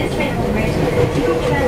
This train will reach the